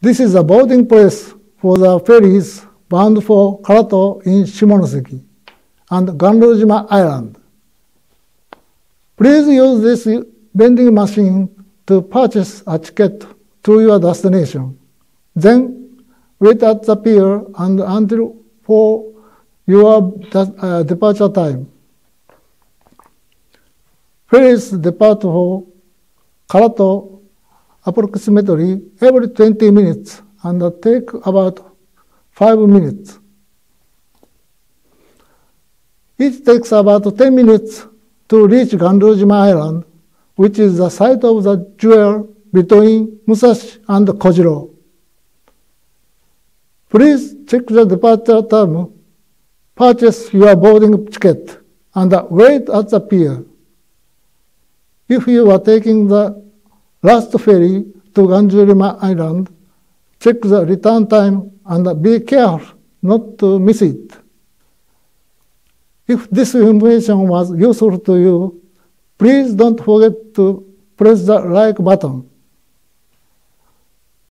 This is a boarding place for the ferries bound for Karato in Shimonoseki and Ganryujima Island. Please use this vending machine to purchase a ticket to your destination. Then wait at the pier and until for your uh, departure time. Ferries depart for Karato approximately every 20 minutes and take about 5 minutes. It takes about 10 minutes to reach Ganryujima Island, which is the site of the duel between Musashi and Kojiro. Please check the departure time, purchase your boarding ticket, and wait at the pier. If you are taking the last ferry to Ganryujima Island, check the return time and be careful not to miss it. If this information was useful to you, please don't forget to press the like button